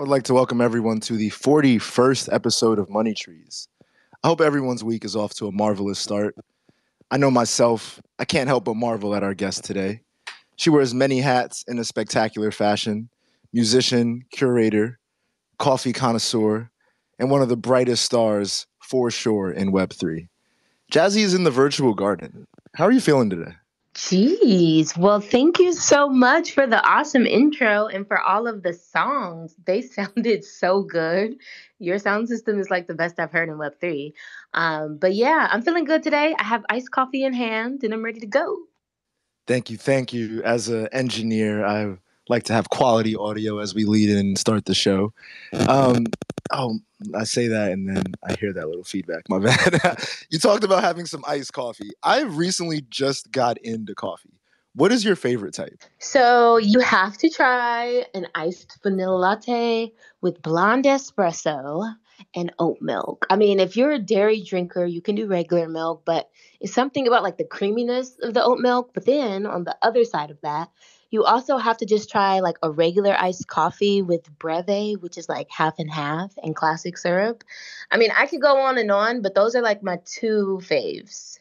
I would like to welcome everyone to the 41st episode of Money Trees. I hope everyone's week is off to a marvelous start. I know myself, I can't help but marvel at our guest today. She wears many hats in a spectacular fashion musician, curator, coffee connoisseur, and one of the brightest stars for sure in Web3. Jazii is in the virtual garden. How are you feeling today? Jeez. Well, thank you so much for the awesome intro and for all of the songs. They sounded so good. Your sound system is like the best I've heard in Web3. Um, but yeah, I'm feeling good today. I have iced coffee in hand and I'm ready to go. Thank you. Thank you. As an engineer, I like to have quality audio as we lead in and start the show. Um, oh, I say that and then I hear that little feedback. My bad. you talked about having some iced coffee. I recently just got into coffee. What is your favorite type? So you have to try an iced vanilla latte with blonde espresso and oat milk. I mean, if you're a dairy drinker, you can do regular milk, but it's something about like the creaminess of the oat milk. But then on the other side of that, you also have to just try like a regular iced coffee with breve, which is like half and half, and classic syrup. I mean, I could go on and on, but those are like my two faves.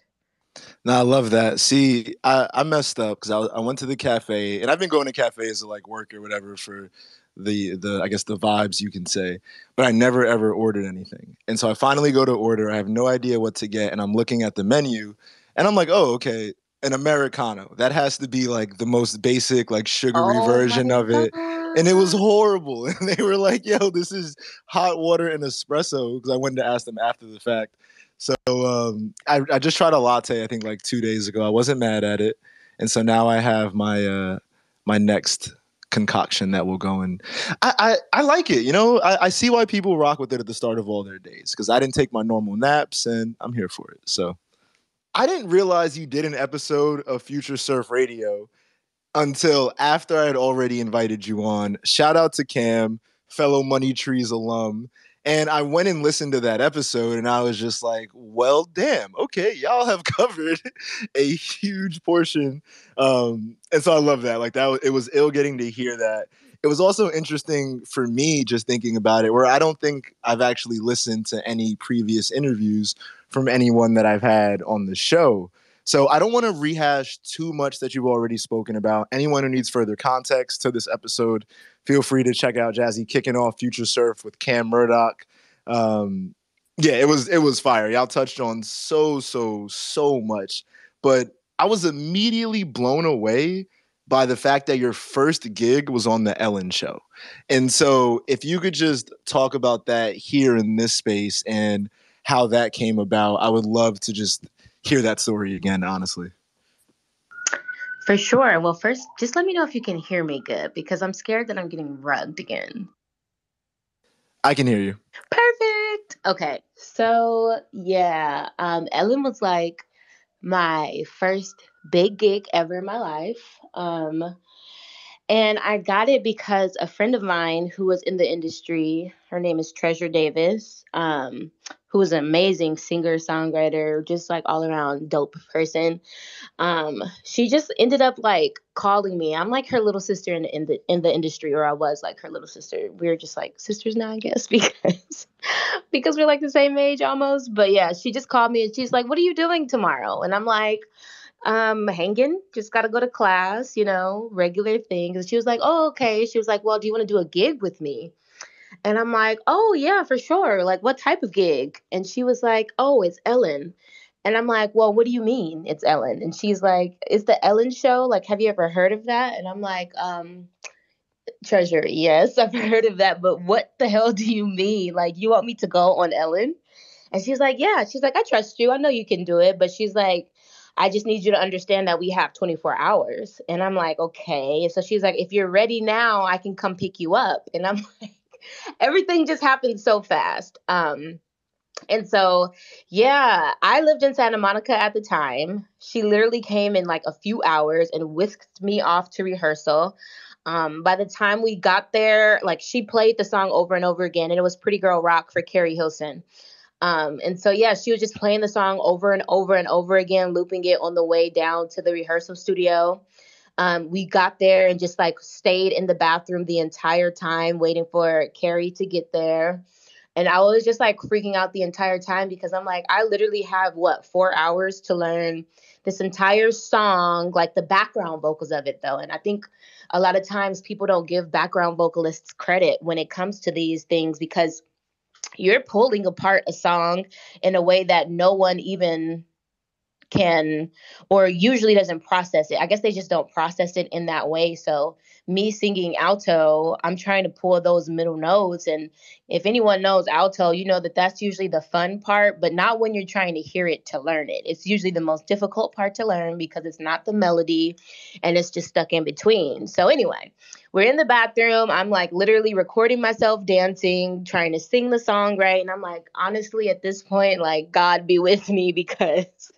No, I love that. See, I, I messed up because I, I went to the cafe, and I've been going to cafes to like work or whatever for the the I guess the vibes you can say, but I never ever ordered anything. And so I finally go to order. I have no idea what to get, and I'm looking at the menu, and I'm like, oh, okay, an americano. That has to be like the most basic, like sugary oh version of it. And it was horrible. And they were like, yo, this is hot water and espresso. Because I went to ask them after the fact. So um, I, I just tried a latte, I think like two days ago. I wasn't mad at it. And so now I have my uh, my next concoction that will go and I, I, I like it. You know, I, I see why people rock with it at the start of all their days because I didn't take my normal naps and I'm here for it. So I didn't realize you did an episode of Future Surf Radio until after I had already invited you on. Shout out to Cam, fellow Money Trees alum. And I went and listened to that episode and I was just like, well, damn, okay, y'all have covered a huge portion. Um, and so I love that. Like that it was ill getting to hear that. It was also interesting for me just thinking about it, where I don't think I've actually listened to any previous interviews from anyone that I've had on the show. So I don't want to rehash too much that you've already spoken about. Anyone who needs further context to this episode, feel free to check out Jazii kicking off Future Surf with Cam Murdoch. Um, yeah, it was it was fire. Y'all touched on so so so much, but I was immediately blown away by the fact that your first gig was on the Ellen show. And so if you could just talk about that here in this space and how that came about. I would love to just hear that story again, honestly. For sure. Well, first, just let me know if you can hear me good because I'm scared that I'm getting rugged again. I can hear you. Perfect. Okay. So, yeah, um, Ellen was like my first big gig ever in my life. Um, and I got it because a friend of mine who was in the industry, her name is Treasure Davis, um, who was an amazing singer, songwriter, just like all around dope person. Um, she just ended up like calling me. I'm like her little sister in the, in the in the industry, or I was like her little sister. We are just like sisters now, I guess, because because we're like the same age almost. But yeah, she just called me and she's like, "What are you doing tomorrow?" And I'm like um hanging just got to go to class you know regular things and she was like oh okay she was like well do you want to do a gig with me and I'm like, oh, yeah, for sure. Like, what type of gig? And she was like, oh, it's Ellen. And I'm like, well, what do you mean it's Ellen? And she's like, it's the Ellen show. Like, have you ever heard of that? And I'm like, um, Treasure, yes, I've heard of that. But what the hell do you mean? Like, you want me to go on Ellen? And she's like, yeah. She's like, I trust you. I know you can do it. But she's like, I just need you to understand that we have 24 hours. And I'm like, okay. So she's like, if you're ready now, I can come pick you up. And I'm like, everything just happened so fast. Um, and so, yeah, I lived in Santa Monica at the time. She literally came in like a few hours and whisked me off to rehearsal. Um, by the time we got there, like she played the song over and over again, and it was Pretty Girl Rock for Keri Hilson. Um, and so, yeah, she was just playing the song over and over and over again, looping it on the way down to the rehearsal studio. Um, we got there and just like stayed in the bathroom the entire time, waiting for Keri to get there. And I was just like freaking out the entire time because I'm like, I literally have what, four hours to learn this entire song, like the background vocals of it, though. And I think a lot of times people don't give background vocalists credit when it comes to these things because you're pulling apart a song in a way that no one even can or usually doesn't process it. I guess they just don't process it in that way. So me singing alto, I'm trying to pull those middle notes. And if anyone knows alto, you know that that's usually the fun part, but not when you're trying to hear it to learn it. It's usually the most difficult part to learn because it's not the melody and it's just stuck in between. So, anyway, we're in the bathroom. I'm like literally recording myself dancing, trying to sing the song right. And I'm like, honestly, at this point, like, God be with me because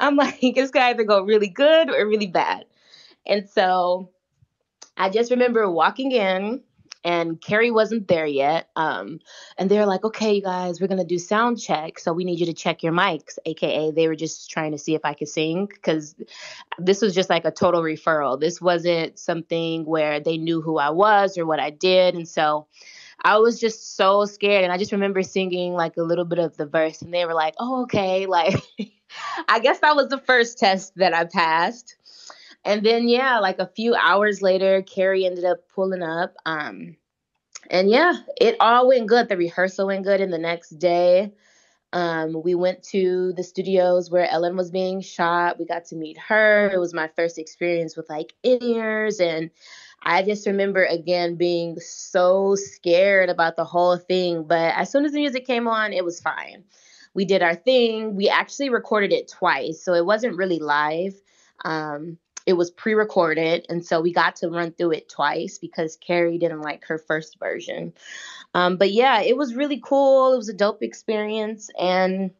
I'm like, it's either go really good or really bad. And so I just remember walking in and Keri wasn't there yet. Um, and they're like, okay, you guys, we're gonna do sound check. So we need you to check your mics, aka they were just trying to see if I could sing because this was just like a total referral. This wasn't something where they knew who I was or what I did. And so I was just so scared. And I just remember singing like a little bit of the verse, and they were like, oh, okay. Like I guess that was the first test that I passed. And then yeah, like a few hours later, Keri ended up pulling up. Um, and yeah, it all went good. The rehearsal went good. And the next day, um, we went to the studios where Ellen was being shot. We got to meet her. It was my first experience with like in ears. And I just remember again being so scared about the whole thing. But as soon as the music came on, it was fine. We did our thing. We actually recorded it twice. So it wasn't really live. Um, it was pre-recorded and so we got to run through it twice because Keri didn't like her first version. Um, but yeah it was really cool. It was a dope experience and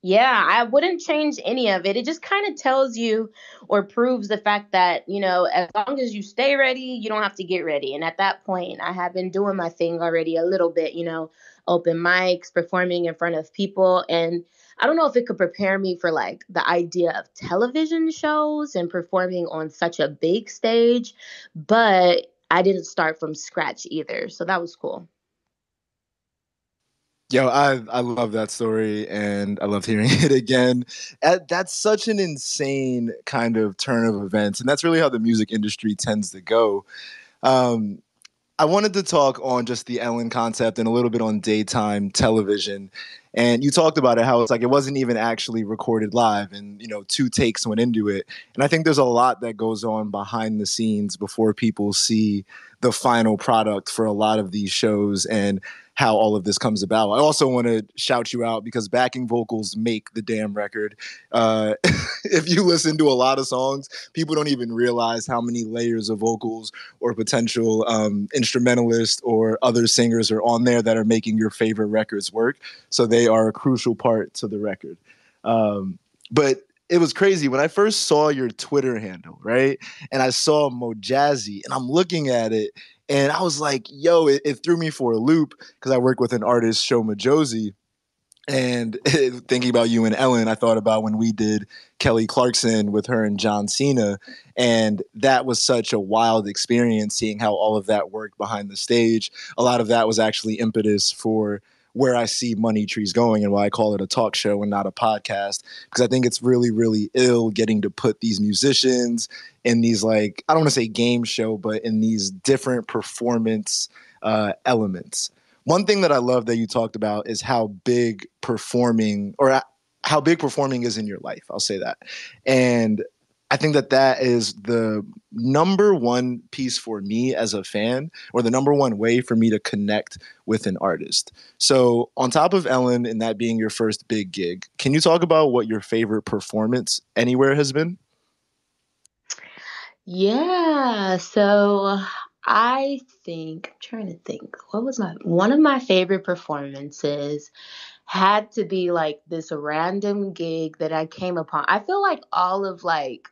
yeah i wouldn't change any of it. It just kind of tells you or proves the fact that you know as long as you stay ready you don't have to get ready. And at that point i have been doing my thing already a little bit you know open mics performing in front of people and I don't know if it could prepare me for like the idea of television shows and performing on such a big stage, but I didn't start from scratch either. So that was cool. Yo, I I love that story and I love hearing it again. That's such an insane kind of turn of events, and that's really how the music industry tends to go. Um, I wanted to talk on just the Ellen concept and a little bit on daytime television. And you talked about it, how it's like it wasn't even actually recorded live, and you know, two takes went into it. And I think there's a lot that goes on behind the scenes before people see the final product for a lot of these shows. And how all of this comes about. I also want to shout you out because backing vocals make the damn record. Uh, if you listen to a lot of songs, people don't even realize how many layers of vocals or potential um, instrumentalists or other singers are on there that are making your favorite records work. So they are a crucial part to the record. Um, but it was crazy when I first saw your Twitter handle, right? And I saw modjazii, and I'm looking at it, and I was like, yo, it, it threw me for a loop because I work with an artist, Shoma Josie. And thinking about you and Ellen, I thought about when we did Kelly Clarkson with her and John Cena. And that was such a wild experience seeing how all of that worked behind the stage. A lot of that was actually impetus for where I see Money Trees going and why I call it a talk show and not a podcast. Because I think it's really, really ill getting to put these musicians in these, like, I don't want to say game show, but in these different performance uh, elements. One thing that I love that you talked about is how big performing or how big performing is in your life. I'll say that. And I think that that is the number one piece for me as a fan, or the number one way for me to connect with an artist. So, on top of Ellen and that being your first big gig, can you talk about what your favorite performance anywhere has been? Yeah. So, I think, I'm trying to think, what was my one of my favorite performances had to be like this random gig that I came upon. I feel like all of like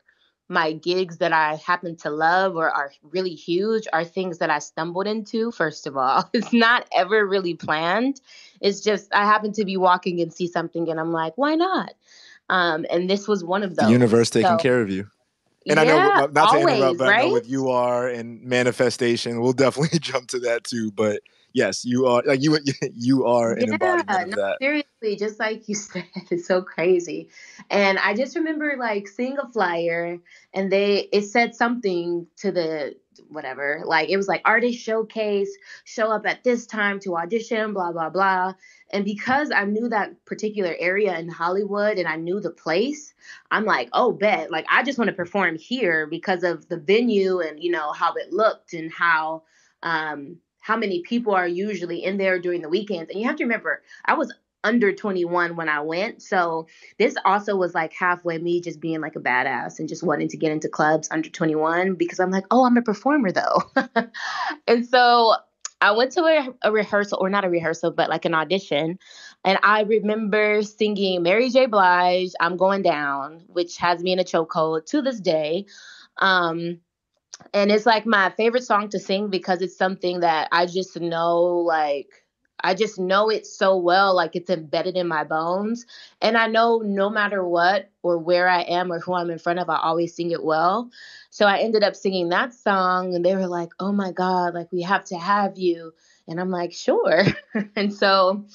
my gigs that I happen to love or are really huge are things that I stumbled into, first of all. It's not ever really planned. It's just I happen to be walking and see something and I'm like, why not? Um, and this was one of those. The universe taking so, care of you. And yeah, I know not always, to interrupt, but right? I know with you are and manifestation, we'll definitely jump to that too. But yes, you are like you you are an yeah, embodiment of that. Seriously, just like you said, it's so crazy. And I just remember like seeing a flyer and they it said something to the whatever. Like it was like artist showcase, show up at this time to audition, blah blah blah. And because I knew that particular area in Hollywood and I knew the place, I'm like, oh, bet. Like, I just want to perform here because of the venue and, you know, how it looked and how, um, how many people are usually in there during the weekends. And you have to remember, I was under 21 when I went. So this also was like halfway me just being like a badass and just wanting to get into clubs under 21 because I'm like, oh, I'm a performer though. and so I went to a, a, rehearsal, or not a rehearsal, but like an audition. And I remember singing Mary J. Blige, I'm Going Down, which has me in a chokehold to this day. Um, and it's like my favorite song to sing because it's something that I just know, like, I just know it so well, like it's embedded in my bones. And I know no matter what or where I am or who I'm in front of, I always sing it well. So I ended up singing that song, and they were like, oh my God, like we have to have you. And I'm like, sure. and so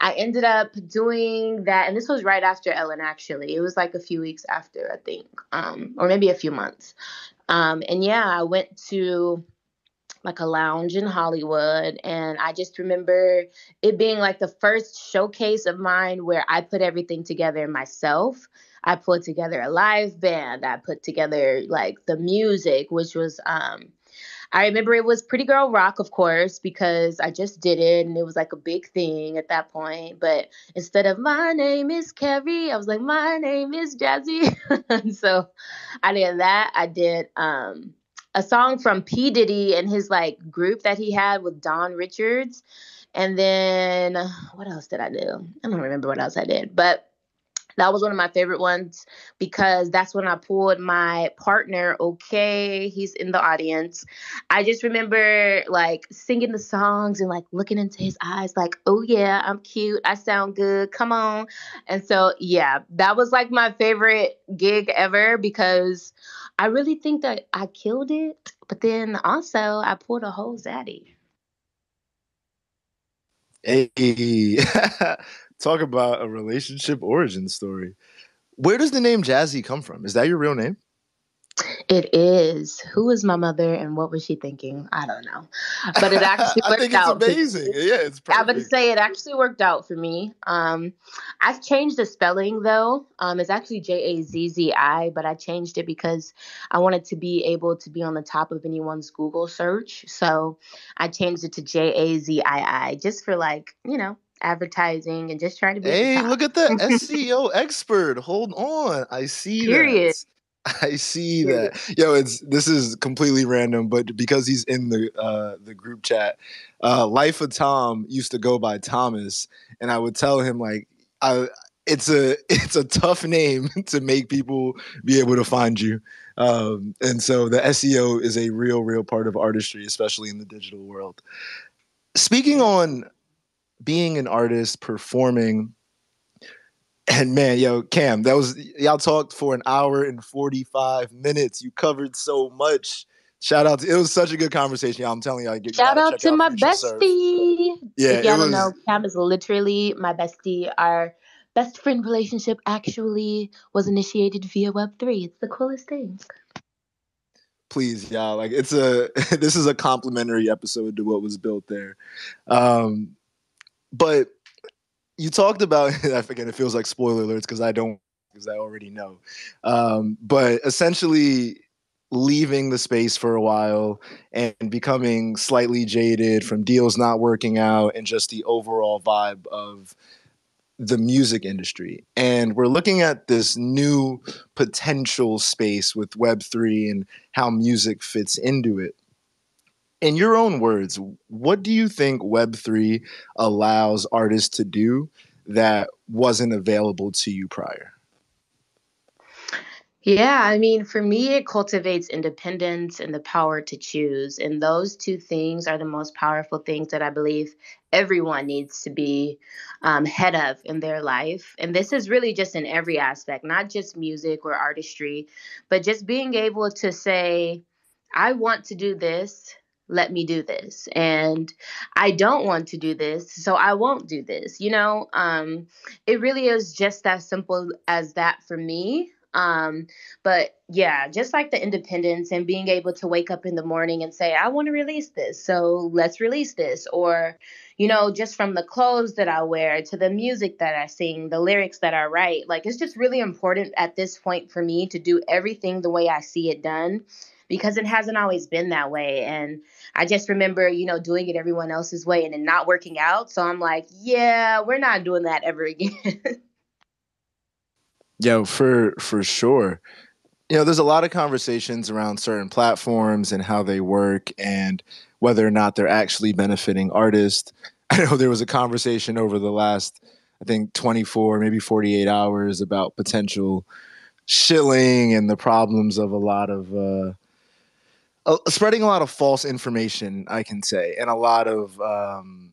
I ended up doing that. And this was right after Ellen, actually. It was like a few weeks after, I think, um, or maybe a few months. Um, and yeah, I went to like a lounge in Hollywood. And I just remember it being like the first showcase of mine where I put everything together myself. I put together a live band. I put together like the music, which was um I remember it was Pretty Girl Rock, of course, because I just did it and it was like a big thing at that point. But instead of my name is Keri, I was like, my name is Jazii. so I did that. I did um a song from P. Diddy and his like group that he had with Dawn Richards. And then what else did I do? I don't remember what else I did, but that was one of my favorite ones because that's when I pulled my partner. Okay, he's in the audience. I just remember like singing the songs and like looking into his eyes, like, oh yeah, I'm cute. I sound good. Come on. And so, yeah, that was like my favorite gig ever because I really think that I killed it. But then also, I pulled a whole zaddy. Hey, Talk about a relationship origin story. Where does the name Jazii come from? Is that your real name? It is. Who is my mother and what was she thinking? I don't know. But it actually worked I think it's out. amazing. Yeah, it's perfect. I would say it actually worked out for me. Um, I've changed the spelling though. Um, it's actually J A Z Z I, but I changed it because I wanted to be able to be on the top of anyone's Google search. So I changed it to J A Z I I just for like, you know, advertising and just trying to be. Hey, look at the SEO expert. Hold on, I see Period. that. I see Period. that. Yo, it's this is completely random, but because he's in the uh, the group chat, uh, Life of Tom used to go by Thomas, and I would tell him like, I it's a it's a tough name to make people be able to find you. Um, and so the SEO is a real, real part of artistry, especially in the digital world. Speaking on being an artist, performing. And man, yo, Cam, that was y'all talked for an hour and 45 minutes. You covered so much. Shout out to it was such a good conversation. Y'all, I'm telling you, I get shout out to out my bestie. Surf. Yeah, if y'all don't know, Cam is literally my bestie. Our best friend relationship actually was initiated via Web3. It's the coolest thing please y'all like it's a this is a complimentary episode to what was built there um but you talked about again. It feels like spoiler alerts because I don't because I already know. Um, but essentially, leaving the space for a while and becoming slightly jaded from deals not working out and just the overall vibe of the music industry. And we're looking at this new potential space with Web3 and how music fits into it in your own words, what do you think Web3 allows artists to do that wasn't available to you prior? Yeah, I mean, for me, it cultivates independence and the power to choose. And those two things are the most powerful things that I believe everyone needs to be um, head of in their life. And this is really just in every aspect, not just music or artistry, but just being able to say, I want to do this let me do this and i don't want to do this so i won't do this you know um it really is just as simple as that for me um, but yeah, just like the independence and being able to wake up in the morning and say, I want to release this. So let's release this. Or, you know, just from the clothes that I wear to the music that I sing, the lyrics that I write. Like it's just really important at this point for me to do everything the way I see it done because it hasn't always been that way. And I just remember, you know, doing it everyone else's way and then not working out. So I'm like, yeah, we're not doing that ever again. Yo, for for sure. You know, there's a lot of conversations around certain platforms and how they work and whether or not they're actually benefiting artists. I know there was a conversation over the last, I think, 24, maybe 48 hours about potential shilling and the problems of a lot of uh, uh, spreading a lot of false information, I can say, and a lot of um,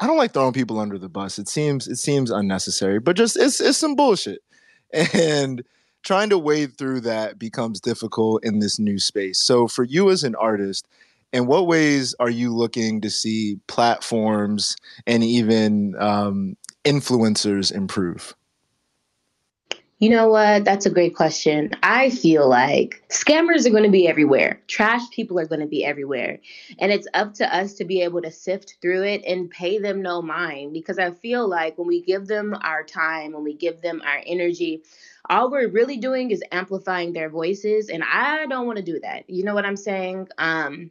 I don't like throwing people under the bus. It seems it seems unnecessary, but just it's it's some bullshit and trying to wade through that becomes difficult in this new space. So for you as an artist, in what ways are you looking to see platforms and even um, influencers improve? You know what? That's a great question. I feel like scammers are going to be everywhere. Trash people are going to be everywhere. And it's up to us to be able to sift through it and pay them no mind because I feel like when we give them our time, when we give them our energy, all we're really doing is amplifying their voices and I don't want to do that. You know what I'm saying? Um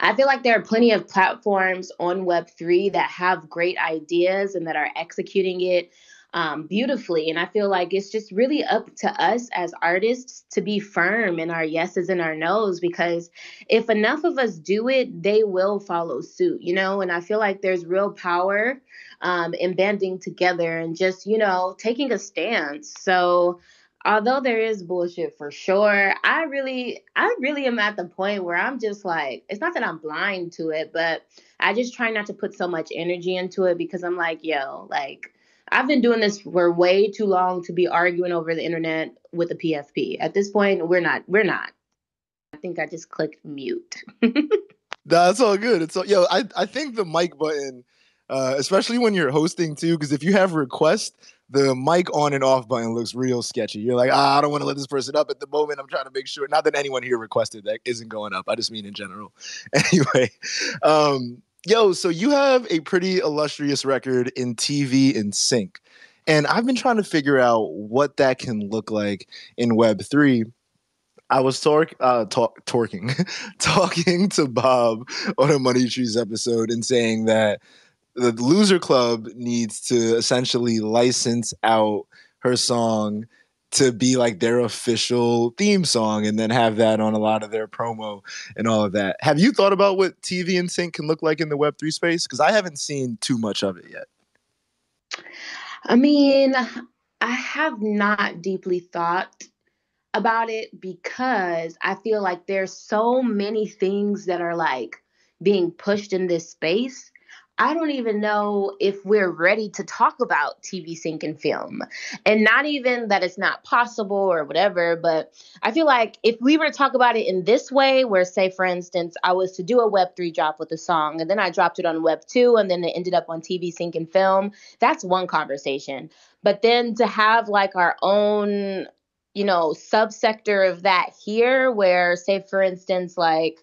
I feel like there are plenty of platforms on Web3 that have great ideas and that are executing it um, beautifully. And I feel like it's just really up to us as artists to be firm in our yeses and our nos because if enough of us do it, they will follow suit, you know? And I feel like there's real power um, in banding together and just, you know, taking a stance. So, although there is bullshit for sure, I really, I really am at the point where I'm just like, it's not that I'm blind to it, but I just try not to put so much energy into it because I'm like, yo, like, I've been doing this for way too long to be arguing over the internet with a PFP. At this point, we're not. We're not. I think I just clicked mute. That's all good. It's all, yo. I I think the mic button, uh, especially when you're hosting too, because if you have requests, the mic on and off button looks real sketchy. You're like, ah, I don't want to let this person up at the moment. I'm trying to make sure. Not that anyone here requested that isn't going up. I just mean in general. Anyway, um, Yo, so you have a pretty illustrious record in TV and sync. And I've been trying to figure out what that can look like in Web3. I was talk, uh, talk, talking, talking to Bob on a Money Trees episode and saying that the Loser Club needs to essentially license out her song to be like their official theme song and then have that on a lot of their promo and all of that. Have you thought about what TV and sync can look like in the Web3 space? Because I haven't seen too much of it yet. I mean, I have not deeply thought about it because I feel like there's so many things that are like being pushed in this space I don't even know if we're ready to talk about TV sync and film. And not even that it's not possible or whatever, but I feel like if we were to talk about it in this way, where, say, for instance, I was to do a Web3 drop with a song and then I dropped it on Web2 and then it ended up on TV sync and film, that's one conversation. But then to have like our own, you know, subsector of that here, where, say, for instance, like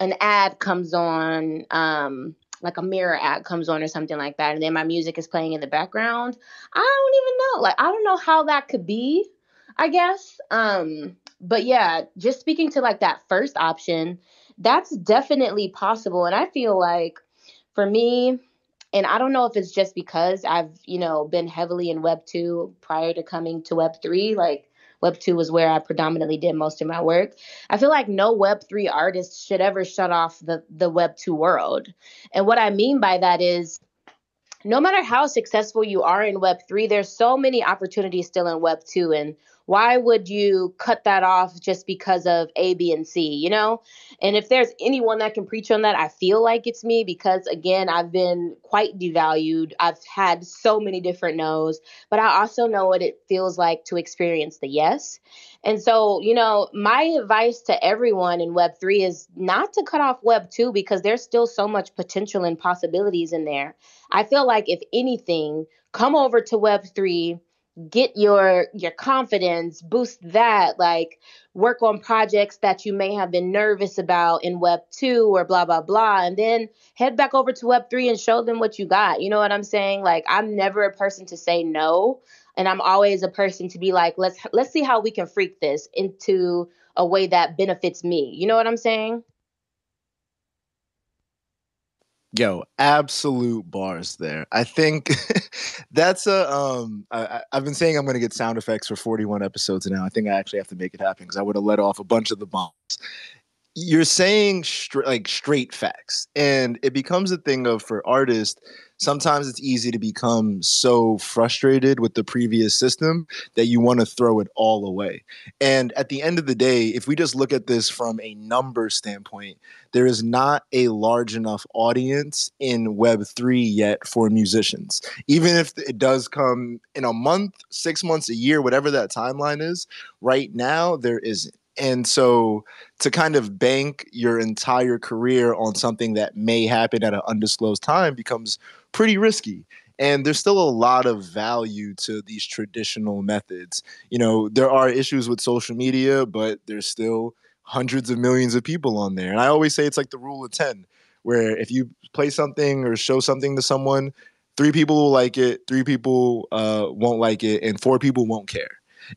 an ad comes on, um, like a mirror ad comes on or something like that and then my music is playing in the background i don't even know like i don't know how that could be i guess um but yeah just speaking to like that first option that's definitely possible and i feel like for me and i don't know if it's just because i've you know been heavily in web 2 prior to coming to web 3 like Web 2 was where I predominantly did most of my work. I feel like no Web 3 artist should ever shut off the, the Web 2 world. And what I mean by that is, no matter how successful you are in Web 3, there's so many opportunities still in Web 2. And why would you cut that off just because of A, B, and C, you know? And if there's anyone that can preach on that, I feel like it's me because, again, I've been quite devalued. I've had so many different no's, but I also know what it feels like to experience the yes. And so, you know, my advice to everyone in Web3 is not to cut off Web2 because there's still so much potential and possibilities in there. I feel like, if anything, come over to Web3 get your your confidence boost that like work on projects that you may have been nervous about in web 2 or blah blah blah and then head back over to web 3 and show them what you got. You know what i'm saying? Like i'm never a person to say no and i'm always a person to be like let's let's see how we can freak this into a way that benefits me. You know what i'm saying Yo, absolute bars there. I think that's a um I, have been saying I'm going to get sound effects for 41 episodes now. I think I actually have to make it happen because I would have let off a bunch of the bombs. You're saying like straight facts, and it becomes a thing of for artists sometimes it's easy to become so frustrated with the previous system that you want to throw it all away. And at the end of the day, if we just look at this from a number standpoint, there is not a large enough audience in Web3 yet for musicians. Even if it does come in a month, six months, a year, whatever that timeline is, right now, there isn't. And so to kind of bank your entire career on something that may happen at an undisclosed time becomes pretty risky. And there's still a lot of value to these traditional methods. You know, there are issues with social media, but there's still hundreds of millions of people on there. And I always say it's like the rule of 10, where if you play something or show something to someone, three people will like it, three people uh, won't like it, and four people won't care.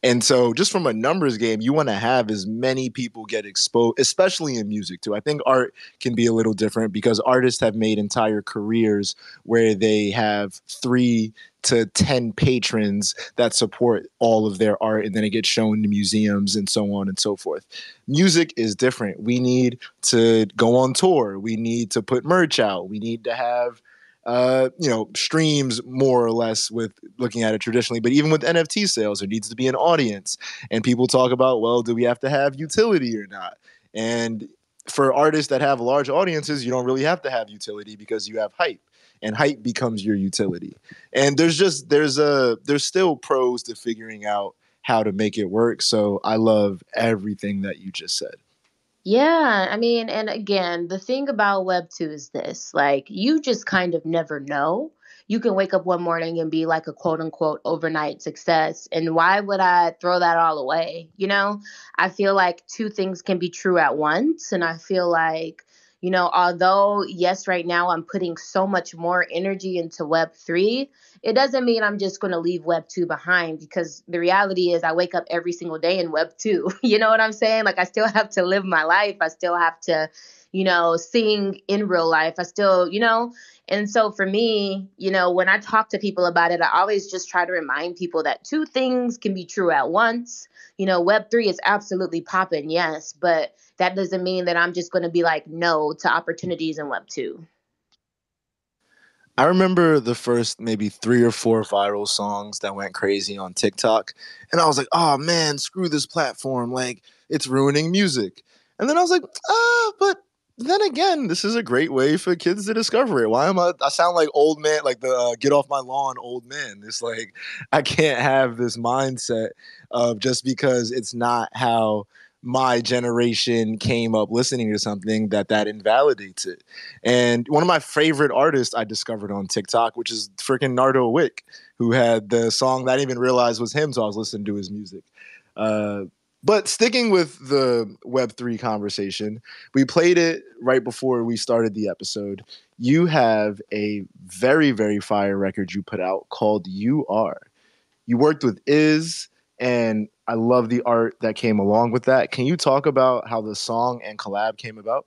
And so, just from a numbers game, you want to have as many people get exposed, especially in music, too. I think art can be a little different because artists have made entire careers where they have three to 10 patrons that support all of their art and then it gets shown to museums and so on and so forth. Music is different. We need to go on tour. We need to put merch out. We need to have uh, you know, streams more or less with looking at it traditionally. But even with NFT sales, there needs to be an audience. And people talk about, well, do we have to have utility or not? And for artists that have large audiences, you don't really have to have utility because you have hype. And hype becomes your utility. And there's just there's a there's still pros to figuring out how to make it work. So I love everything that you just said. Yeah, I mean, and again, the thing about Web 2 is this like, you just kind of never know. You can wake up one morning and be like a quote unquote overnight success. And why would I throw that all away? You know, I feel like two things can be true at once. And I feel like you know, although, yes, right now I'm putting so much more energy into Web3, it doesn't mean I'm just going to leave Web2 behind because the reality is I wake up every single day in Web2. you know what I'm saying? Like, I still have to live my life. I still have to, you know, seeing in real life. I still, you know, and so for me, you know, when I talk to people about it, I always just try to remind people that two things can be true at once. You know, Web3 is absolutely popping, yes, but that doesn't mean that I'm just going to be like no to opportunities in Web 2. I remember the first maybe three or four viral songs that went crazy on TikTok. And I was like, oh man, screw this platform. Like, it's ruining music. And then I was like, ah, but then again, this is a great way for kids to discover it. Why am I? I sound like old man, like the uh, get off my lawn old man. It's like I can't have this mindset of just because it's not how my generation came up listening to something that that invalidates it. And one of my favorite artists I discovered on TikTok, which is freaking Nardo Wick, who had the song that I didn't even realize was him, so I was listening to his music. Uh, but sticking with the Web3 conversation, we played it right before we started the episode. You have a very, very fire record you put out called You Are. You worked with Iz, and I love the art that came along with that. Can you talk about how the song and collab came about?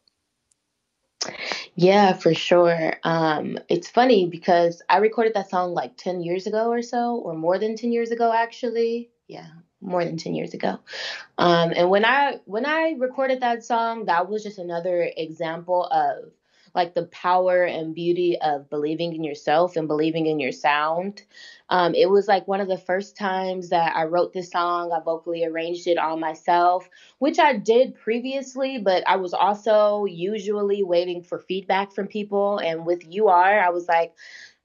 Yeah, for sure. Um, it's funny because I recorded that song like 10 years ago or so, or more than 10 years ago, actually. Yeah, more than 10 years ago. Um, and when I when I recorded that song, that was just another example of like the power and beauty of believing in yourself and believing in your sound. Um, it was like one of the first times that I wrote this song. I vocally arranged it all myself, which I did previously, but I was also usually waiting for feedback from people. And with You Are, I was like,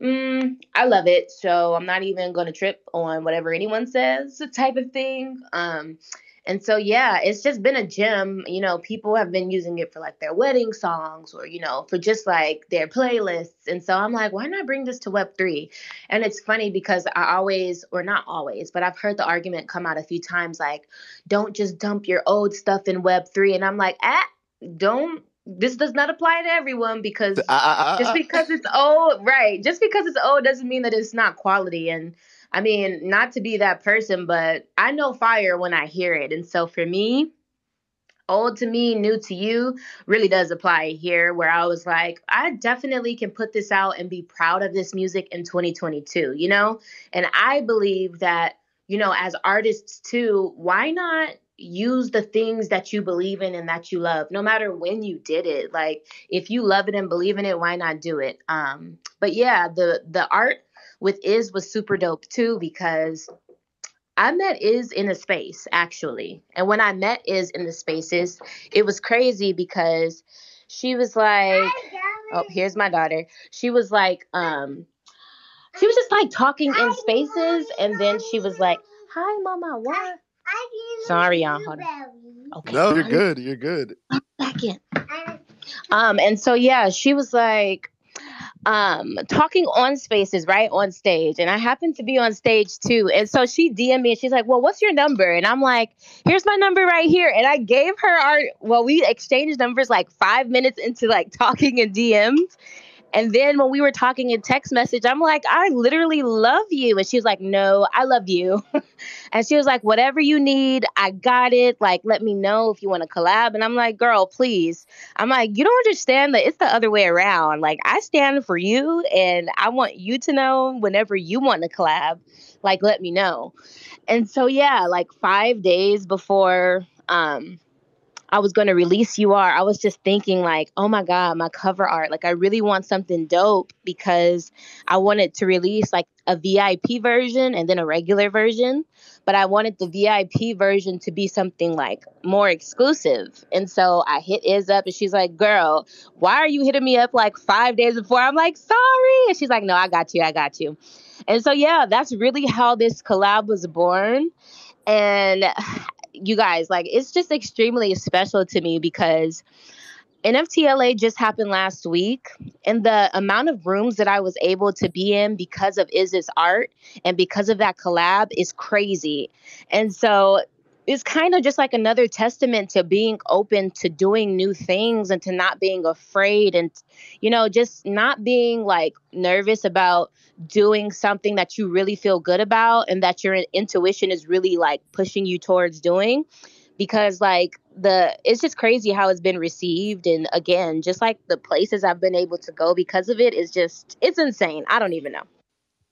mm, I love it. So I'm not even going to trip on whatever anyone says, type of thing. Um, and so, yeah, it's just been a gem. You know, people have been using it for like their wedding songs or, you know, for just like their playlists. And so I'm like, why not bring this to Web3? And it's funny because I always, or not always, but I've heard the argument come out a few times like, don't just dump your old stuff in Web3. And I'm like, ah, don't this does not apply to everyone because ah, ah, ah, just because it's old, right? Just because it's old doesn't mean that it's not quality. And I mean, not to be that person, but I know fire when I hear it. And so for me, old to me, new to you really does apply here, where I was like, I definitely can put this out and be proud of this music in 2022, you know? And I believe that, you know, as artists too, why not use the things that you believe in and that you love no matter when you did it like if you love it and believe in it why not do it um but yeah the the art with Iz was super dope too because I met Iz in a space actually. And when I met Iz in the spaces, it was crazy because she was like, oh, here's my daughter. She was like, um, she was just like talking in spaces, and then she was like, "Hi, mama, what?" Sorry, y'all. Hold on. Okay. No, you're good. You're good. Second. Um, and so yeah, she was like, um talking on spaces right on stage. And i happened to be on stage too. And so she dm me and she's like well what's your number? And i'm like here's my number right here. And i gave her our well we exchanged numbers like five minutes into like talking in dms and then when we were talking in text message, I'm like, I literally love you. And she was like, No, I love you. and she was like, Whatever you need, I got it. Like, let me know if you want to collab. And I'm like, Girl, please. I'm like, You don't understand that it's the other way around. Like, I stand for you and I want you to know whenever you want to collab, like, let me know. And so, yeah, like five days before, um, I was going to release You Are, I was just thinking, like, oh my God, my cover art. Like, I really want something dope because I wanted to release like a VIP version and then a regular version. But I wanted the VIP version to be something like more exclusive. And so I hit Iz up and she's like, girl, why are you hitting me up like five days before? I'm like, sorry. And she's like, no, I got you. I got you. And so, yeah, that's really how this collab was born. And you guys, like it's just extremely special to me because NFTLA just happened last week, and the amount of rooms that I was able to be in because of Iz's art and because of that collab is crazy. And so it's kind of just like another testament to being open to doing new things and to not being afraid and you know just not being like nervous about doing something that you really feel good about and that your intuition is really like pushing you towards doing because like the it's just crazy how it's been received and again just like the places I've been able to go because of it is just it's insane. I don't even know.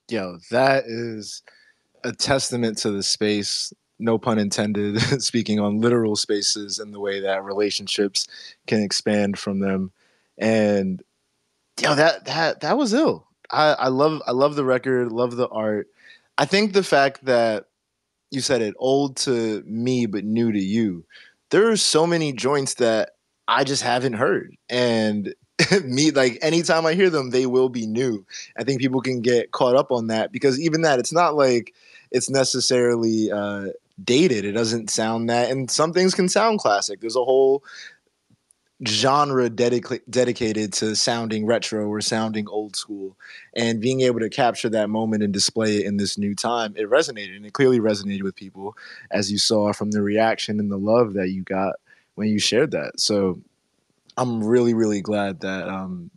Yo, that is a testament to the space no pun intended, speaking on literal spaces and the way that relationships can expand from them. And you know, that that that was ill. I, I love I love the record, love the art. I think the fact that you said it old to me but new to you. There are so many joints that I just haven't heard. And me like anytime I hear them, they will be new. I think people can get caught up on that because even that, it's not like it's necessarily uh, dated. It doesn't sound that, and some things can sound classic. There's a whole genre dedica- dedicated to sounding retro or sounding old school and being able to capture that moment and display it in this new time it resonated and it clearly resonated with people as you saw from the reaction and the love that you got when you shared that so i'm really really glad that um,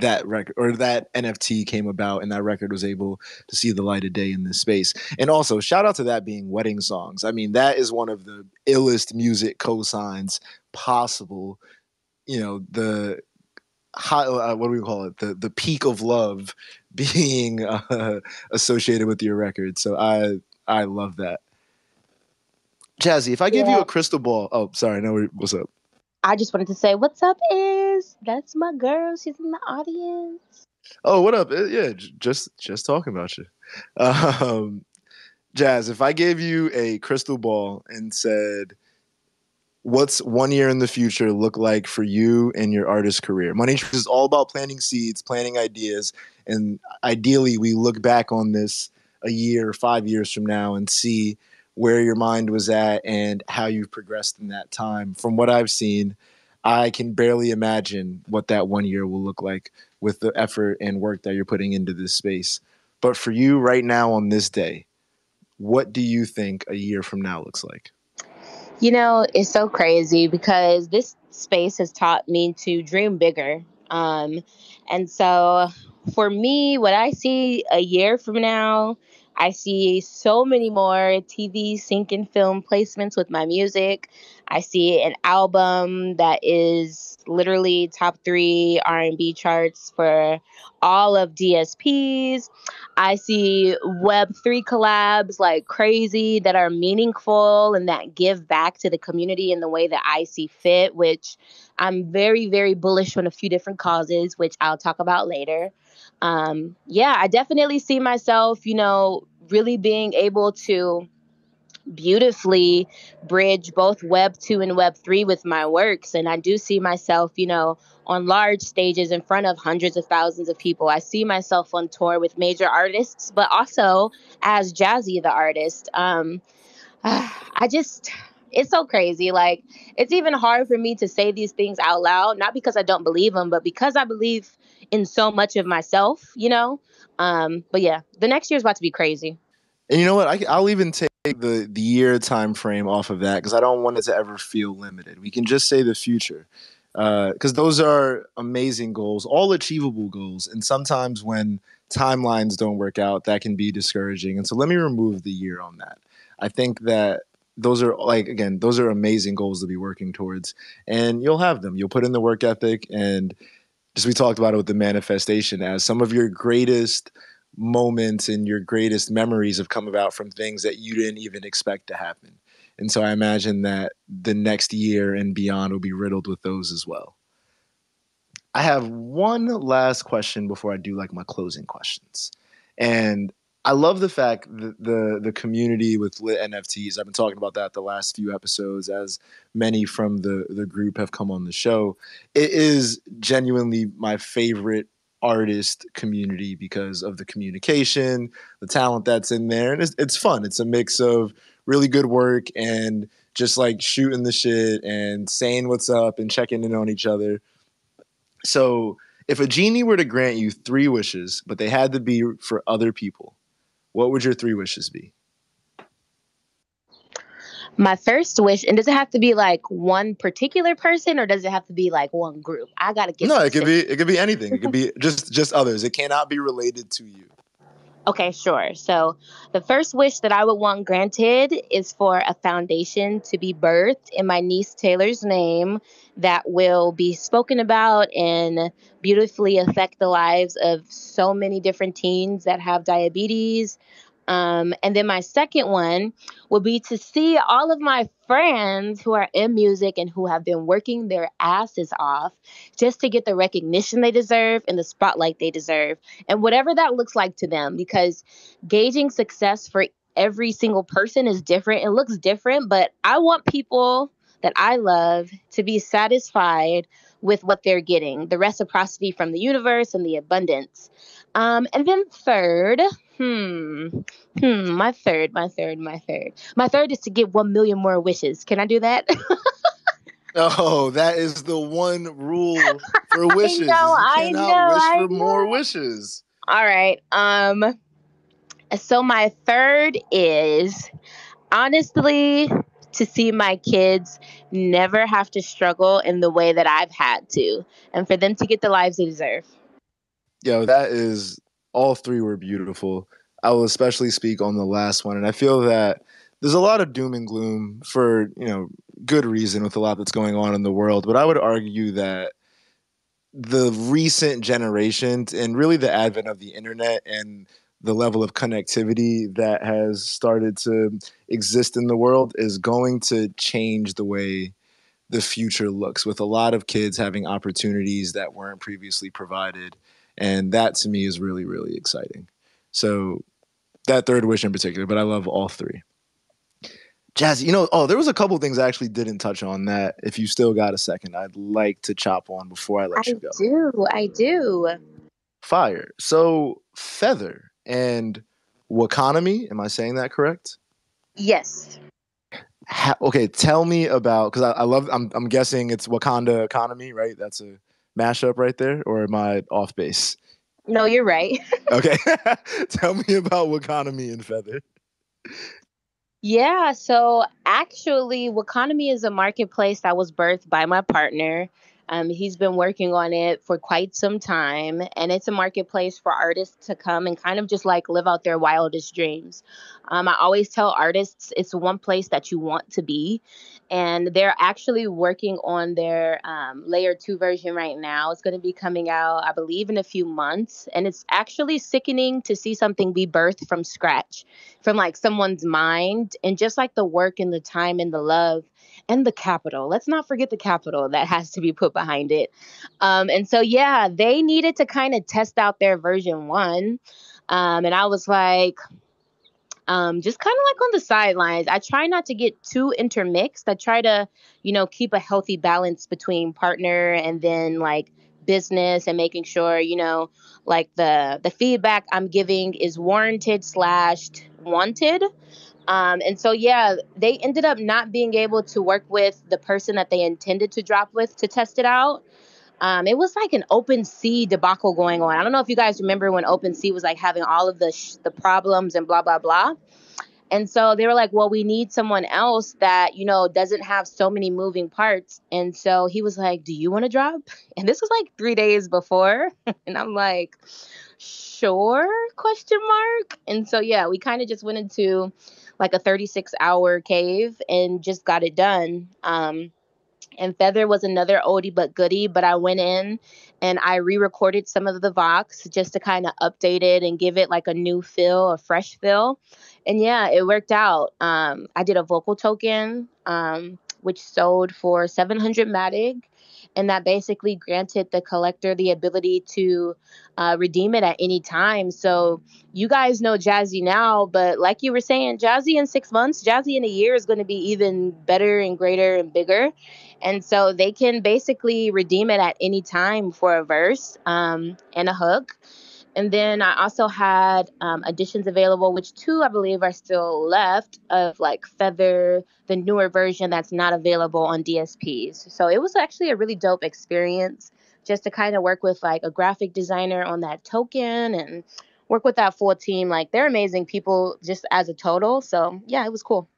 that record or that NFT came about and that record was able to see the light of day in this space. And also, shout out to that being wedding songs. I mean, that is one of the illest music cosigns possible. You know, the high, uh, what do we call it? The the peak of love being uh, associated with your record. So I I love that. Jazii, if I give yeah. you a crystal ball, oh, sorry, no, what's up? I just wanted to say, what's up, is that's my girl. She's in the audience. Oh, what up? Yeah, just just talking about you. Um, Jazz, if I gave you a crystal ball and said, what's one year in the future look like for you and your artist career? Money is all about planting seeds, planting ideas, and ideally we look back on this a year, five years from now and see where your mind was at and how you've progressed in that time. From what I've seen, I can barely imagine what that one year will look like with the effort and work that you're putting into this space. But for you right now on this day, what do you think a year from now looks like? You know, it's so crazy because this space has taught me to dream bigger. Um, and so for me, what I see a year from now, I see so many more TV sync and film placements with my music. I see an album that is literally top three R&B charts for all of DSPs. I see Web3 collabs like crazy that are meaningful and that give back to the community in the way that I see fit, which I'm very, very bullish on a few different causes, which I'll talk about later. Um, yeah, I definitely see myself, you know, really being able to beautifully bridge both web 2 and web 3 with my works. And i do see myself you know on large stages in front of hundreds of thousands of people. I see myself on tour with major artists but also as Jazii the artist. Um i just it's so crazy. Like it's even hard for me to say these things out loud not because i don't believe them but because i believe in so much of myself you know? Um but yeah the next year is about to be crazy. And you know what? I, will even take the the year time frame off of that because I don't want it to ever feel limited. We can just say the future because uh, those are amazing goals, all achievable goals. And sometimes when timelines don't work out, that can be discouraging. And so let me remove the year on that. I think that those are like again, those are amazing goals to be working towards, and you'll have them. You'll put in the work ethic, and just we talked about it with the manifestation as some of your greatest moments and your greatest memories have come about from things that you didn't even expect to happen. And so I imagine that the next year and beyond will be riddled with those as well. I have one last question before I do like my closing questions. And I love the fact that the the community with lit NFTs. I've been talking about that the last few episodes, as many from the the group have come on the show. It is genuinely my favorite artist community because of the communication, the talent that's in there, and it's, it's fun. It's a mix of really good work and just like shooting the shit and saying what's up and checking in on each other. So, if a genie were to grant you three wishes, but they had to be for other people, what would your three wishes be? My first wish, and does it have to be like one particular person, or does it have to be like one group? I gotta get. No, it could be. It could be anything. It could be just just others. It cannot be related to you. Okay, sure. So the first wish that I would want granted is for a foundation to be birthed in my niece Taylor's name that will be spoken about and beautifully affect the lives of so many different teens that have diabetes, um, and then my second one will be to see all of my friends who are in music and who have been working their asses off just to get the recognition they deserve and the spotlight they deserve, and whatever that looks like to them, because gauging success for every single person is different. It looks different, but I want people that I love to be satisfied with what they're getting, the reciprocity from the universe and the abundance. Um, and then third, Hmm. Hmm. My third, my third, my third. My third is to get one million more wishes. Can I do that? oh, that is the one rule for wishes. I know, I know, wish for know. more wishes. All right. Um. So my third is honestly to see my kids never have to struggle in the way that I've had to, and for them to get the lives they deserve. Yo, that is all three were beautiful. I will especially speak on the last one, and I feel that there's a lot of doom and gloom for you know good reason with a lot that's going on in the world. But I would argue that the recent generations and really the advent of the internet and the level of connectivity that has started to exist in the world is going to change the way the future looks with a lot of kids having opportunities that weren't previously provided. And that to me is really, really exciting. So that third wish in particular, but I love all three. Jazii, you know, oh, there was a couple things I actually didn't touch on that if you still got a second, I'd like to chop on before I let I you go. I do. I do. Fire. So Feather and Wakanomy, am I saying that correct? Yes. Okay, tell me about because I, I, love. I'm I'm guessing it's Wakanda economy, right? That's a mashup right there, or am I off base? No, you're right. okay, tell me about Wakanomy and Feather. Yeah, so actually, Wakanomy is a marketplace that was birthed by my partner. Um, he's been working on it for quite some time, and it's a marketplace for artists to come and kind of just like live out their wildest dreams. Um, I always tell artists it's one place that you want to be, and they're actually working on their um, layer two version right now. It's going to be coming out, I believe, in a few months, and it's actually sickening to see something be birthed from scratch, from like someone's mind, and just like the work and the time and the love and the capital. Let's not forget the capital that has to be put behind it. Um, and so, yeah, they needed to kind of test out their version one. Um, and I was like, um, just kind of like on the sidelines. I try not to get too intermixed. I try to, you know, keep a healthy balance between partner and then like business and making sure, you know, like the the feedback I'm giving is warranted slashed wanted. Um, and so, yeah, they ended up not being able to work with the person that they intended to drop with to test it out. Um, it was like an OpenSea debacle going on. I don't know if you guys remember when OpenSea was like having all of the sh- the problems and blah blah blah. And so they were like, well, we need someone else that, you know, doesn't have so many moving parts. And so he was like, do you want to drop? And this was like three days before. and I'm like, sure, question mark. And so, yeah, we kind of just went into like a 36 hour cave and just got it done. Um, and Feather was another oldie but goodie, but I went in and I re-recorded some of the Vox just to kind of update it and give it like a new feel, a fresh feel. And yeah, it worked out. Um, I did a vocal token, um, which sold for 700 Matic and that basically granted the collector the ability to uh, redeem it at any time. So you guys know Jazii now, but like you were saying, Jazii in six months, Jazii in a year is going to be even better and greater and bigger. And so they can basically redeem it at any time for a verse um, and a hook. And then I also had um, editions available, which two I believe are still left of like Feather, the newer version that's not available on DSPs. So it was actually a really dope experience just to kind of work with like a graphic designer on that token and work with that full team. Like they're amazing people just as a total. So yeah, it was cool.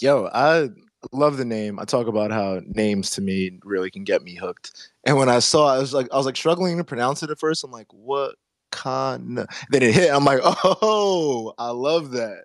Yo, I love the name. I talk about how names to me really can get me hooked. And when I saw, I was like, I was like struggling to pronounce it at first. I'm like, what con? Then it hit. I'm like, oh, I love that.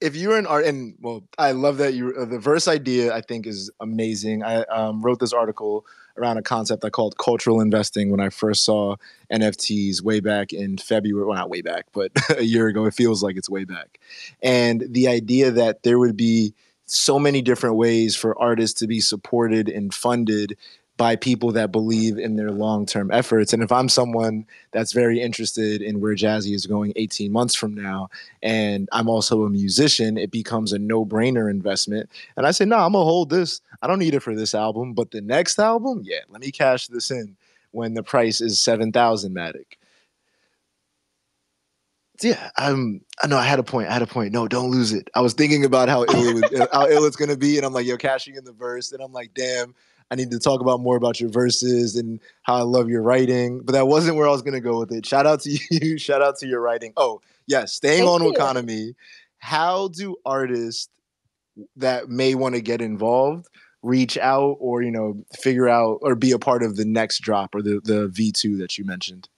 If you're an art, and well, I love that you uh, the verse idea. I think is amazing. I um, wrote this article around a concept I called cultural investing when I first saw NFTs way back in February. Well, not way back, but a year ago. It feels like it's way back. And the idea that there would be so many different ways for artists to be supported and funded by people that believe in their long-term efforts. And if i'm someone that's very interested in where Jazii is going 18 months from now and i'm also a musician it becomes a no-brainer investment. And i say no i'm gonna hold this. I don't need it for this album but the next album? Yeah let me cash this in when the price is 7000 matic yeah, I'm. I know I had a point. I had a point. No, don't lose it. I was thinking about how ill it was, how ill it's gonna be, and I'm like, yo, cashing in the verse, and I'm like, damn, I need to talk about more about your verses and how I love your writing. But that wasn't where I was gonna go with it. Shout out to you. Shout out to your writing. Oh, yes, staying Thank on you. economy. How do artists that may want to get involved reach out or you know figure out or be a part of the next drop or the the V2 that you mentioned?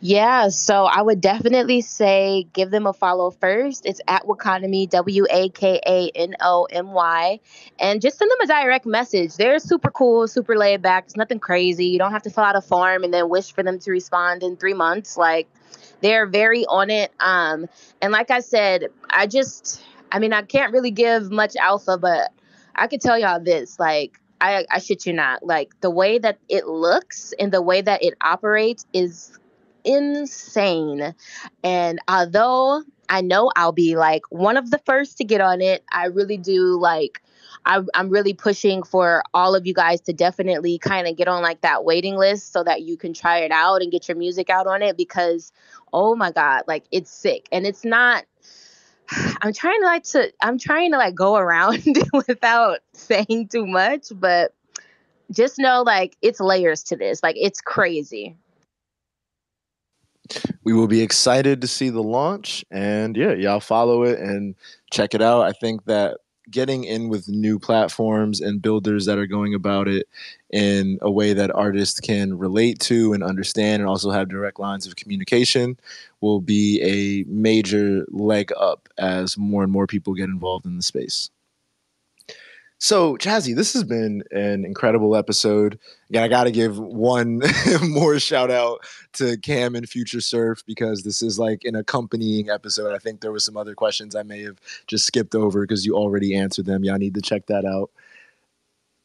Yeah, so I would definitely say give them a follow first. It's at Wakanomy, W A K A N O M Y, and just send them a direct message. They're super cool, super laid back. It's nothing crazy. You don't have to fill out a form and then wish for them to respond in three months. Like they're very on it. Um, and like I said, I just, I mean, I can't really give much alpha, but I could tell y'all this, like I, I shit you not, like the way that it looks and the way that it operates is insane. And although I know I'll be like one of the first to get on it, I really do like I, I'm really pushing for all of you guys to definitely kind of get on like that waiting list so that you can try it out and get your music out on it because oh my god, like it's sick and it's not. I'm trying to like to I'm trying to like go around without saying too much, but just know like it's layers to this. Like it's crazy. We will be excited to see the launch and yeah, y'all follow it and check it out. I think that getting in with new platforms and builders that are going about it in a way that artists can relate to and understand and also have direct lines of communication will be a major leg up as more and more people get involved in the space. So, Jazii, this has been an incredible episode. Again, I got to give one more shout out to Cam and Future Surf because this is like an accompanying episode. I think there were some other questions I may have just skipped over because you already answered them. Y'all need to check that out.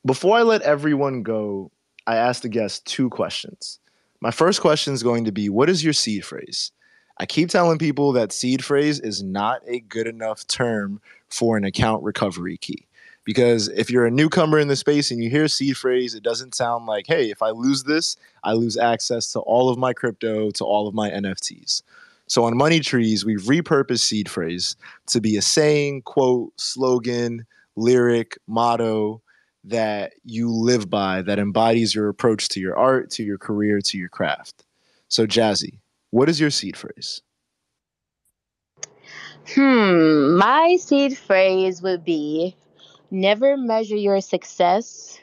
Before I let everyone go, I asked the guests two questions. My first question is going to be What is your seed phrase? I keep telling people that seed phrase is not a good enough term for an account recovery key because if you're a newcomer in the space and you hear seed phrase, it doesn't sound like, hey, if I lose this, I lose access to all of my crypto, to all of my NFTs. So on Money Trees, we've repurposed seed phrase to be a saying, quote, slogan, lyric, motto that you live by that embodies your approach to your art, to your career, to your craft. So, Jazii, what is your seed phrase? Hmm, my seed phrase would be never measure your success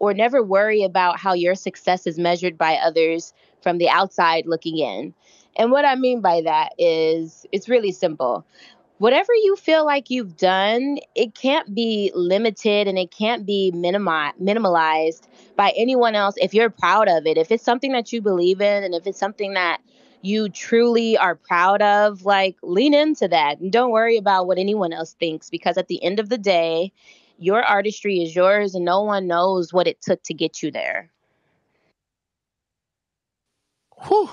or never worry about how your success is measured by others from the outside looking in. And what I mean by that is it's really simple. Whatever you feel like you've done, it can't be limited and it can't be minimi- minimalized by anyone else if you're proud of it. If it's something that you believe in and if it's something that you truly are proud of, like lean into that and don't worry about what anyone else thinks because at the end of the day, your artistry is yours and no one knows what it took to get you there. Whew.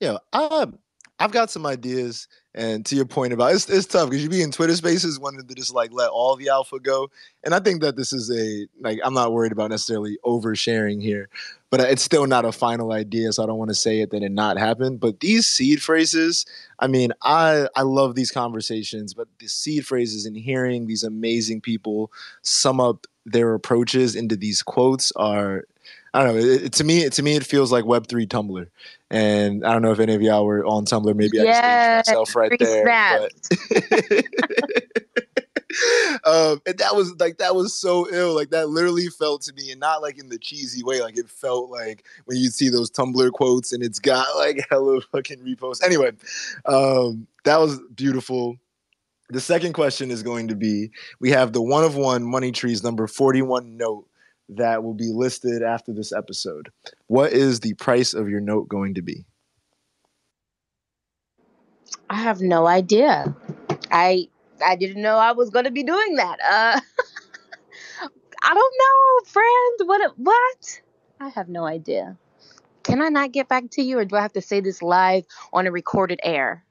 Yeah, I, um, I've got some ideas and to your point about it's, it's tough because you be in Twitter spaces wanting to just like let all the alpha go. And I think that this is a like I'm not worried about necessarily oversharing here, but it's still not a final idea. So I don't want to say it that it not happen. But these seed phrases, I mean, I I love these conversations, but the seed phrases and hearing these amazing people sum up their approaches into these quotes are I don't know. It, it, to me, it, to me, it feels like Web three Tumblr, and I don't know if any of y'all were on Tumblr. Maybe I just myself right there. Um, and that was like that was so ill. Like that literally felt to me, and not like in the cheesy way. Like it felt like when you see those Tumblr quotes, and it's got like hella fucking reposts. Anyway, um, that was beautiful. The second question is going to be: We have the one of one Money Trees number forty one note that will be listed after this episode. What is the price of your note going to be? I have no idea. I I didn't know I was going to be doing that. Uh I don't know, friend. What what? I have no idea. Can I not get back to you or do I have to say this live on a recorded air?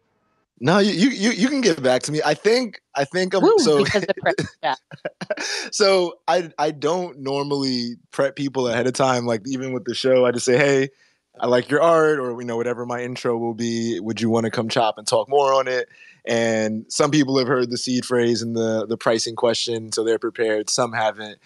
No, you, you you can get back to me. I think I think I'm Woo, so. so I I don't normally prep people ahead of time. Like even with the show, I just say, hey, I like your art, or you know whatever my intro will be. Would you want to come chop and talk more on it? And some people have heard the seed phrase and the the pricing question, so they're prepared. Some haven't.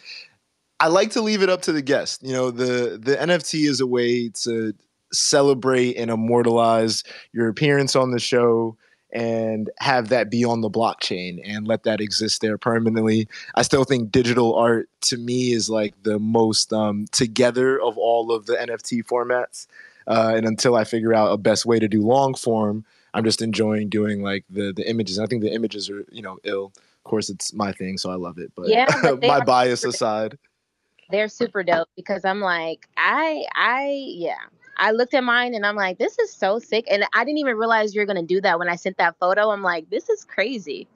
I like to leave it up to the guest. You know, the the NFT is a way to celebrate and immortalize your appearance on the show and have that be on the blockchain and let that exist there permanently. I still think digital art to me is like the most um, together of all of the NFT formats. Uh, and until I figure out a best way to do long form, I'm just enjoying doing like the the images. I think the images are you know ill. Of course, it's my thing, so I love it. But yeah, but my bias aside, they're super dope because I'm like I I yeah I looked at mine and I'm like, this is so sick. And I didn't even realize you're gonna do that when I sent that photo. I'm like, this is crazy.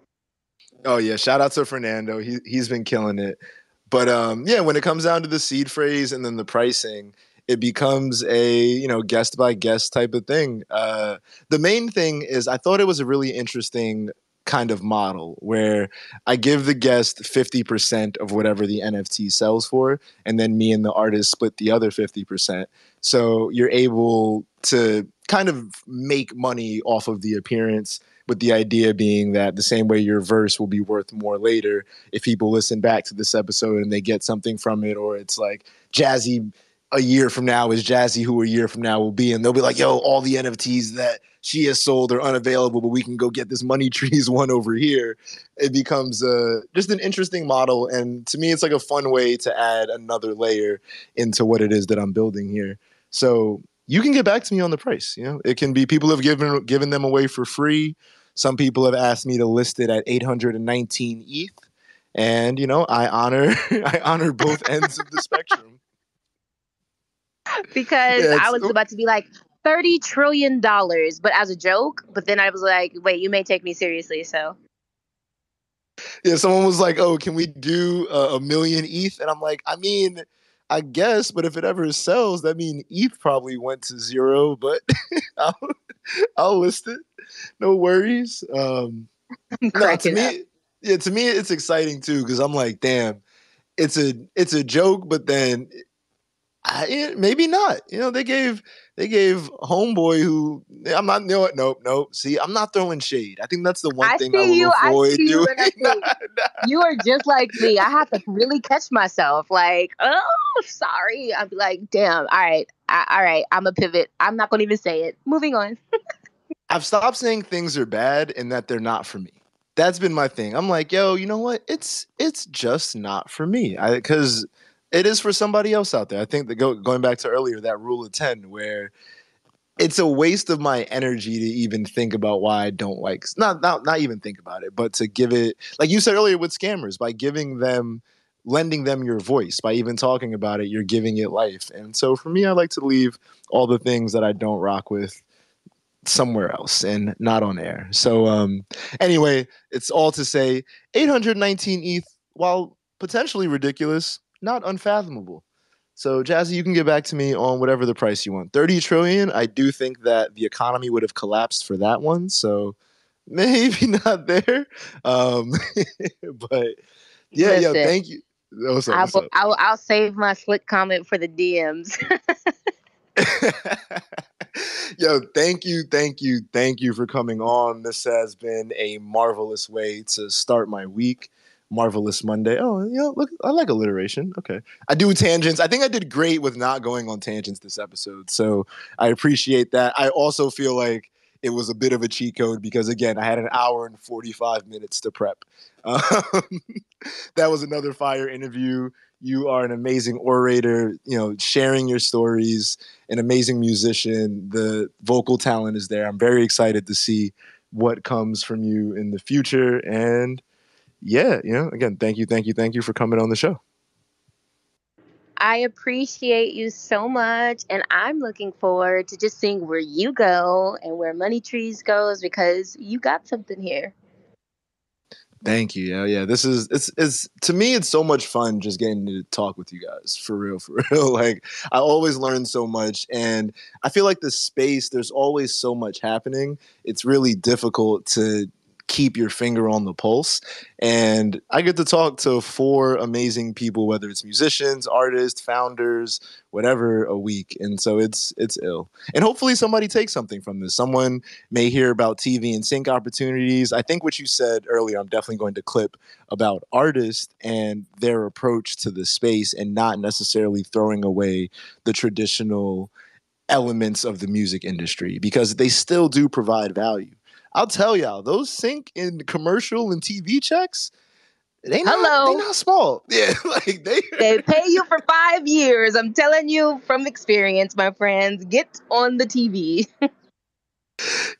Oh yeah, shout out to Fernando. He he's been killing it. But um, yeah, when it comes down to the seed phrase and then the pricing, it becomes a you know guest by guest type of thing. Uh, the main thing is I thought it was a really interesting kind of model where I give the guest 50% of whatever the NFT sells for, and then me and the artist split the other 50%. So you're able to kind of make money off of the appearance with the idea being that the same way your verse will be worth more later if people listen back to this episode and they get something from it or it's like Jazii a year from now is Jazii who a year from now will be and they'll be like yo all the nfts that she has sold are unavailable but we can go get this money trees one over here. It becomes uh, just an interesting model and to me it's like a fun way to add another layer into what it is that i'm building here. So you can get back to me on the price you know? It can be people have given given them away for free. Some people have asked me to list it at 819 ETH, and you know I honor I honor both ends of the spectrum. Because yeah, I was about to be like thirty trillion dollars, but as a joke. But then I was like, wait, you may take me seriously, so. Yeah, someone was like, "Oh, can we do a, a million ETH?" And I'm like, I mean. I guess, but if it ever sells, that means ETH probably went to zero. But I'll, I'll list it no worries. Um, no, to me, yeah, to me, it's exciting too because I'm like, damn, it's a it's a joke, but then I, eh, maybe not. You know, they gave they gave homeboy who I'm not. You know what? Nope, nope. See, I'm not throwing shade. I think that's the one I thing I will you, avoid I doing. You, nah, nah. you are just like me. I have to really catch myself. Like, oh, sorry. I'm like, damn. All right, I, all right. I'm a pivot. I'm not going to even say it. Moving on. I've stopped saying things are bad and that they're not for me. That's been my thing. I'm like, yo, you know what? It's it's just not for me. I because it is for somebody else out there. I think that go, going back to earlier that rule of ten, where it's a waste of my energy to even think about why I don't like not not not even think about it, but to give it like you said earlier with scammers by giving them lending them your voice by even talking about it you're giving it life and so for me i like to leave all the things that i don't rock with somewhere else and not on air. So um, anyway, it's all to say 819 ETH, while potentially ridiculous, not unfathomable. So Jazii, you can get back to me on whatever the price you want. 30 trillion, I do think that the economy would have collapsed for that one. So maybe not there. Um, but yeah, Listen, yeah, thank you. What's up, what's I'll, I'll, I'll save my slick comment for the DMs. Yo, thank you, thank you, thank you for coming on. This has been a marvelous way to start my week. Marvelous Monday. Oh, you know, look, I like alliteration. Okay. I do tangents. I think I did great with not going on tangents this episode. So I appreciate that. I also feel like it was a bit of a cheat code because, again, I had an hour and 45 minutes to prep. Um, that was another fire interview. You are an amazing orator, you know, sharing your stories, an amazing musician. The vocal talent is there. I'm very excited to see what comes from you in the future. And yeah, you know, again, thank you, thank you, thank you for coming on the show. I appreciate you so much. And I'm looking forward to just seeing where you go and where Money Trees goes because you got something here. Thank you. Yeah, yeah. This is it's it's to me it's so much fun just getting to talk with you guys for real, for real. Like I always learn so much and I feel like the space there's always so much happening. It's really difficult to keep your finger on the pulse. And I get to talk to four amazing people, whether it's musicians, artists, founders, whatever, a week. And so it's it's ill. And hopefully somebody takes something from this. Someone may hear about TV and sync opportunities. I think what you said earlier, I'm definitely going to clip about artists and their approach to the space and not necessarily throwing away the traditional elements of the music industry because they still do provide value. I'll tell y'all, those sync in commercial and TV checks, they not, Hello. they not small. Yeah, like they they pay you for five years. I'm telling you from experience, my friends. Get on the TV.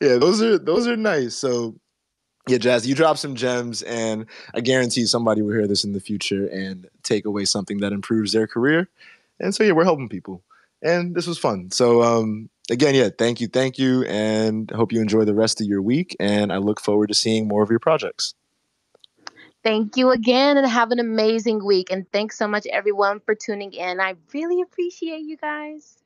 yeah, those are those are nice. So yeah, Jazz, you drop some gems, and I guarantee somebody will hear this in the future and take away something that improves their career. And so yeah, we're helping people, and this was fun. So um, again, yeah, thank you, thank you, and hope you enjoy the rest of your week. And I look forward to seeing more of your projects. Thank you again and have an amazing week. And thanks so much, everyone, for tuning in. I really appreciate you guys.